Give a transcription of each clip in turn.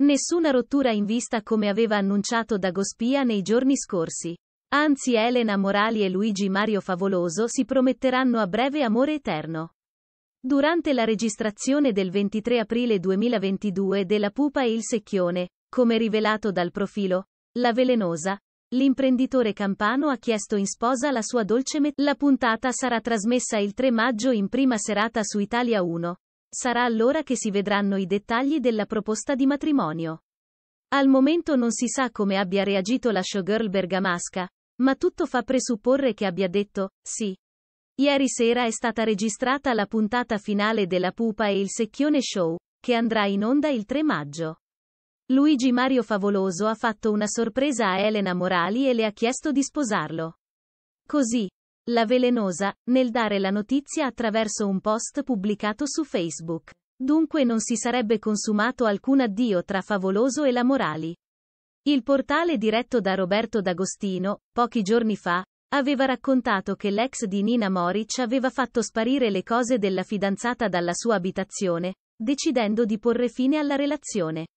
Nessuna rottura in vista come aveva annunciato Dagospia nei giorni scorsi. Anzi Elena Morali e Luigi Mario Favoloso si prometteranno a breve amore eterno. Durante la registrazione del 23 aprile 2022 della Pupa e il Secchione, come rivelato dal profilo La Velenosa, l'imprenditore campano ha chiesto in sposa la sua dolce metà. La puntata sarà trasmessa il 3 maggio in prima serata su Italia 1. Sarà allora che si vedranno i dettagli della proposta di matrimonio. Al momento non si sa come abbia reagito la showgirl bergamasca, ma tutto fa presupporre che abbia detto sì. Ieri sera è stata registrata la puntata finale della Pupa e il Secchione Show, che andrà in onda il 3 maggio. Luigi Mario Favoloso ha fatto una sorpresa a Elena Morali e le ha chiesto di sposarlo. Così, la velenosa, nel dare la notizia attraverso un post pubblicato su Facebook. Dunque non si sarebbe consumato alcun addio tra Favoloso e la Morali. Il portale diretto da Roberto D'Agostino, pochi giorni fa, aveva raccontato che l'ex di Nina Moric aveva fatto sparire le cose della fidanzata dalla sua abitazione, decidendo di porre fine alla relazione.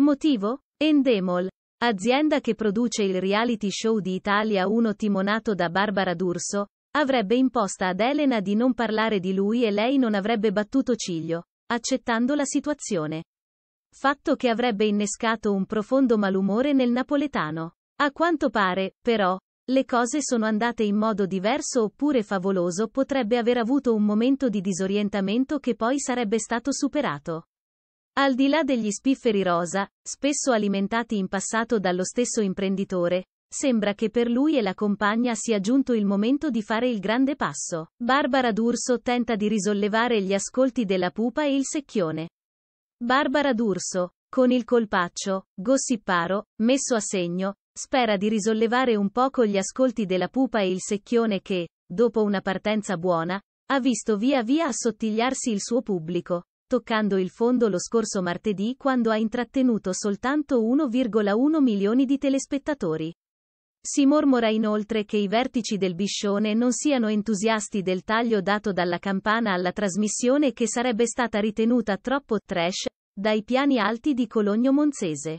Motivo? Endemol, azienda che produce il reality show di Italia 1 timonato da Barbara D'Urso, avrebbe imposta ad Elena di non parlare di lui e lei non avrebbe battuto ciglio, accettando la situazione. Fatto che avrebbe innescato un profondo malumore nel napoletano. A quanto pare, però, le cose sono andate in modo diverso oppure Favoloso potrebbe aver avuto un momento di disorientamento che poi sarebbe stato superato. Al di là degli spifferi rosa, spesso alimentati in passato dallo stesso imprenditore, sembra che per lui e la compagna sia giunto il momento di fare il grande passo. Barbara D'Urso tenta di risollevare gli ascolti della pupa e il secchione. Barbara D'Urso, con il colpaccio, gossiparo, messo a segno, spera di risollevare un poco gli ascolti della pupa e il secchione che, dopo una partenza buona, ha visto via via assottigliarsi il suo pubblico, toccando il fondo lo scorso martedì quando ha intrattenuto soltanto 1,1 milioni di telespettatori. Si mormora inoltre che i vertici del Biscione non siano entusiasti del taglio dato dalla campana alla trasmissione che sarebbe stata ritenuta troppo trash dai piani alti di Cologno Monzese.